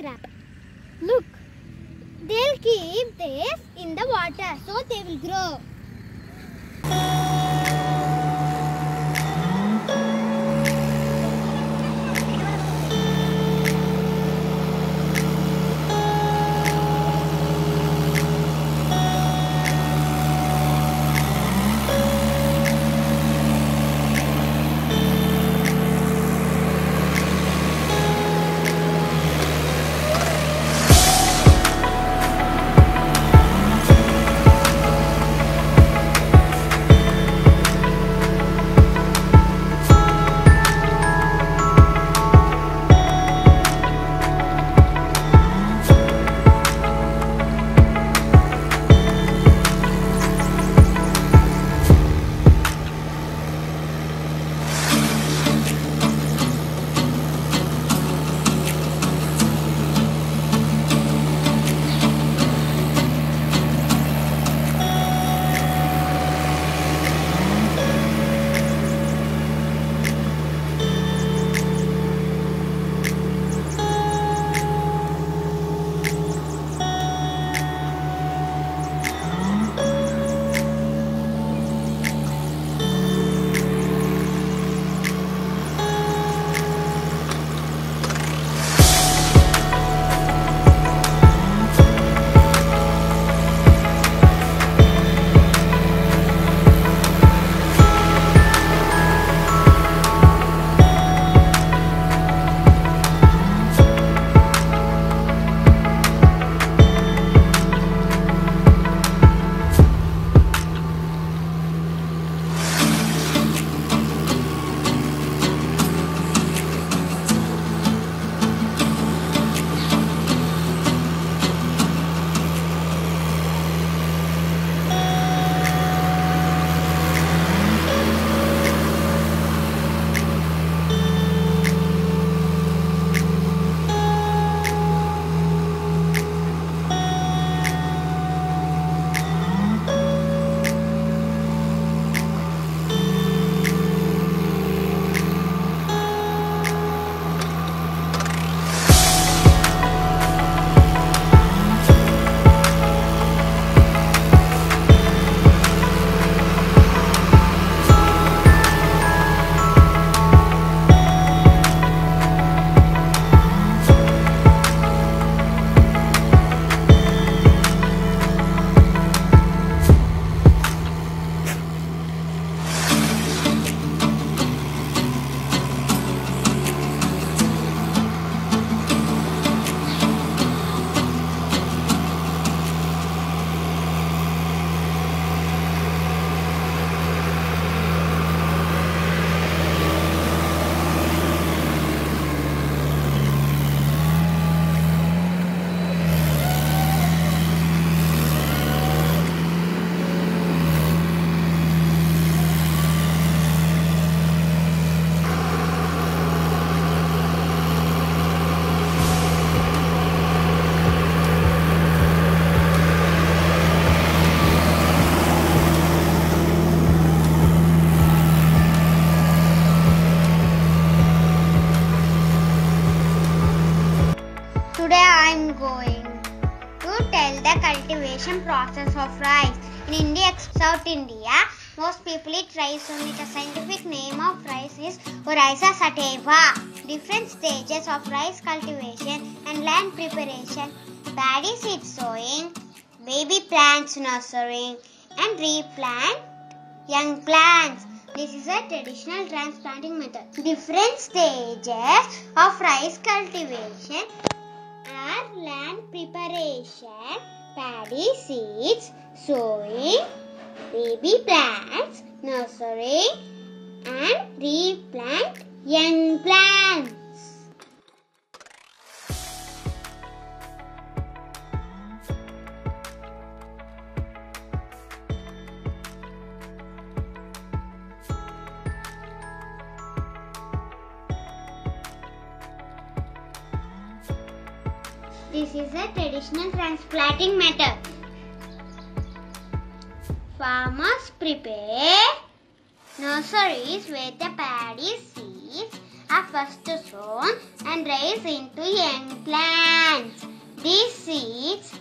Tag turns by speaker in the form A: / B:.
A: crab. Look, they'll keep this in the water so they will grow. Going to tell the cultivation process of rice. In India, South India, most people eat rice only. The scientific name of rice is Oryza sativa. Different stages of rice cultivation and land preparation. Paddy seed sowing, baby plants nurturing, and replant young plants. This is a traditional transplanting method. Different stages of rice cultivation land preparation, paddy seeds, sowing, baby plants, nursery, and replant young plants. This is a traditional transplanting method. Farmers prepare nurseries where the paddy seeds are first sown and raised into young plants. These seeds